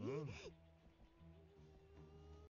Mm.